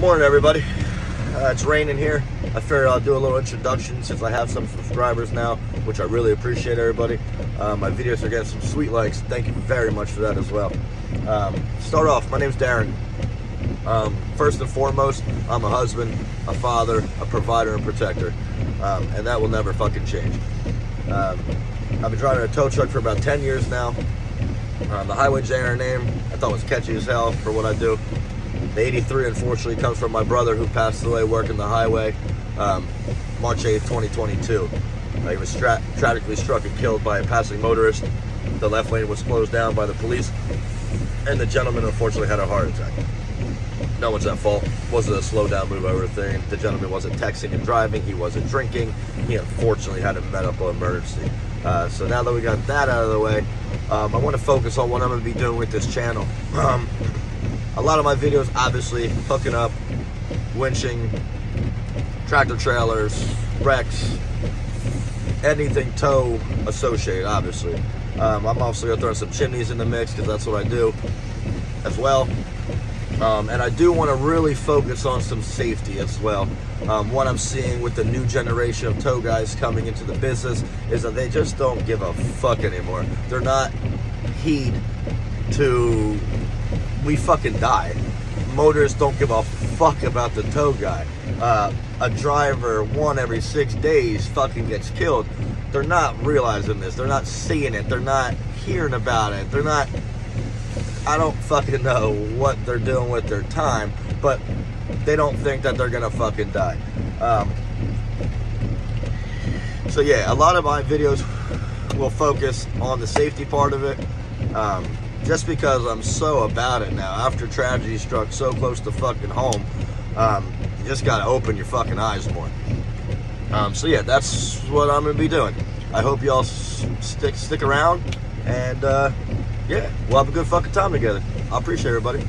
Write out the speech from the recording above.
Morning, everybody. Uh, it's raining here. I figured I'll do a little introduction since I have some subscribers now, which I really appreciate, everybody. Uh, my videos are getting some sweet likes. Thank you very much for that as well. Um, start off, my name's Darren. Um, first and foremost, I'm a husband, a father, a provider, and protector. Um, and that will never fucking change. Um, I've been driving a tow truck for about 10 years now. Um, the Highway Janitor name I thought was catchy as hell for what I do. The 83 unfortunately comes from my brother who passed away working the highway um, March 8th, 2022. Uh, he was tra- tragically struck and killed by a passing motorist. The left lane was closed down by the police, and the gentleman unfortunately had a heart attack. No one's at fault. Wasn't a slow down, move over thing. The gentleman wasn't texting and driving. He wasn't drinking. He unfortunately had a medical emergency. Uh, so now that we got that out of the way, um, I want to focus on what I'm going to be doing with this channel. Um, a lot of my videos, obviously, hooking up, winching, tractor trailers, wrecks, anything tow associated, obviously. Um, I'm also to throw some chimneys in the mix because that's what I do as well. Um, and I do want to really focus on some safety as well. Um, what I'm seeing with the new generation of tow guys coming into the business is that they just don't give a fuck anymore. They're not heed to we fucking die. Motorists don't give a fuck about the tow guy. Uh, a driver one every six days fucking gets killed. They're not realizing this. They're not seeing it. They're not hearing about it. They're not I don't fucking know what they're doing with their time, but they don't think that they're gonna fucking die. Um, so yeah, a lot of my videos will focus on the safety part of it, um, just because I'm so about it now. After tragedy struck so close to fucking home, um, you just gotta open your fucking eyes more. Um, so yeah, that's what I'm gonna be doing. I hope y'all stick stick around and. Uh, yeah, we'll have a good fucking time together. I appreciate everybody.